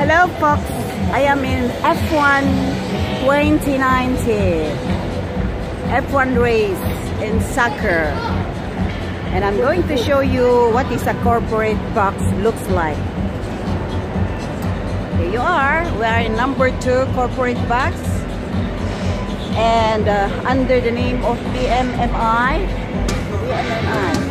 Hello folks, I am in F1 2019 F1 race in Sakhir. And I'm going to show you what is a corporate box looks like. Here you are, we are in number 2 corporate box. And uh, under the name of BMMI BMMI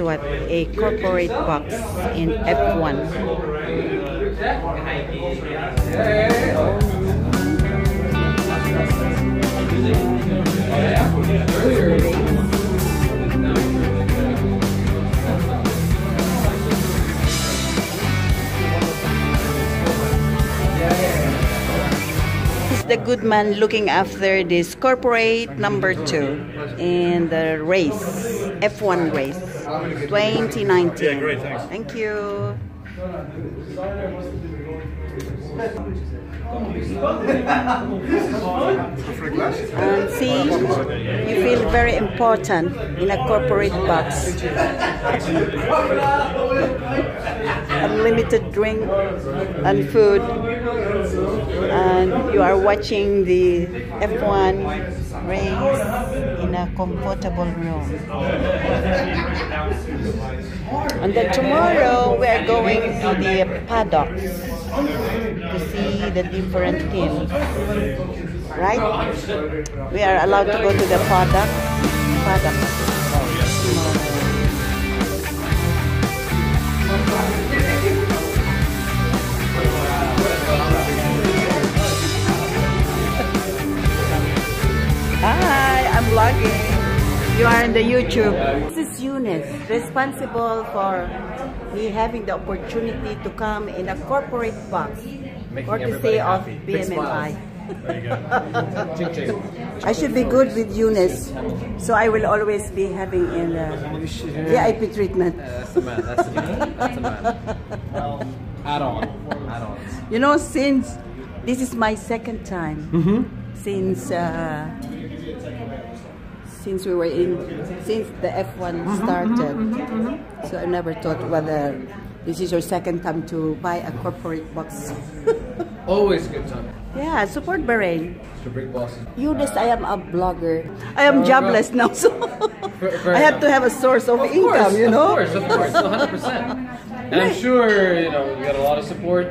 what a corporate box in F1. the good man looking after this corporate number two in the race, F1 race, 2019. Yeah, great, thanks. Thank you. And see, you feel very important in a corporate box. Unlimited drink and food. And you are watching the F1 race in a comfortable room. And then tomorrow we are going to the paddocks to see the different teams. Right? We are allowed to go to the paddock. Paddock. Oh, Hi, You are in the YouTube. This is Eunice, responsible for me having the opportunity to come in a corporate box Making or to say of BMMI. I should be good with Eunice, so I will always be having in uh, VIP treatment. Uh, that's the man. That's the man. That's the man. add on. Add on. You know, since this is my second time mm -hmm. since. Uh, since we were in, since the F1 mm-hmm, started. Mm -hmm, so I never thought whether this is your second time to buy a corporate box. Always a good time. Yeah, support Bahrain. To big bosses. Eunice, I am a blogger. I am uh, jobless now, so I have to have a source of, of income, course, you know? Of course, of course, 100%. And I'm sure, you know, you got a lot of support.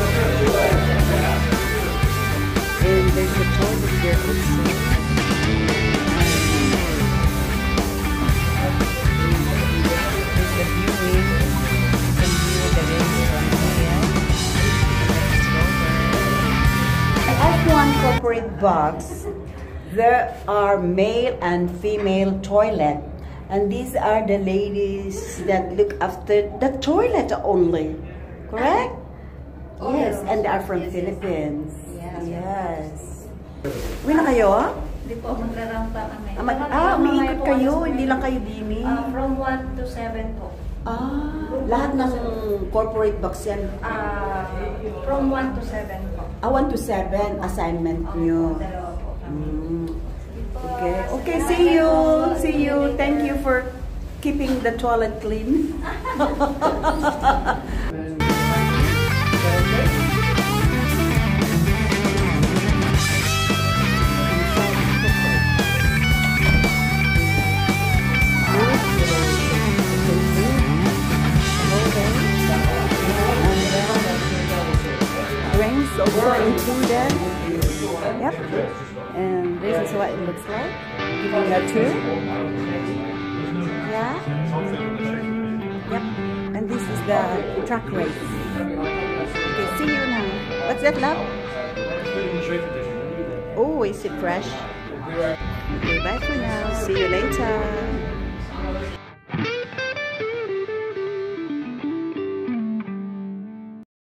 a toilet there also. F1 corporate box, there are male and female toilet. And these are the ladies that look after the toilet only. Correct? Oh, yes, and they are from yes, Philippines. Yes. yes. Uwi na kayo? Hindi po, magrarampa kami. Ah, mag ah umiikot kayo, hindi lang kayo dini? Uh, from 1 to 7 po. Ah, lahat ng corporate box yan? Uh, from 1 to 7 po. Ah, 1 to 7 assignment nyo. Mm. Okay. Okay, see you. See you. Thank you for keeping the toilet clean. also included. Yep. And this is what it looks like. Giving a two. Yeah. Yep. And this is the track race. Okay, see you now. What's that, love? Oh, is it fresh? Okay, bye for now. See you later.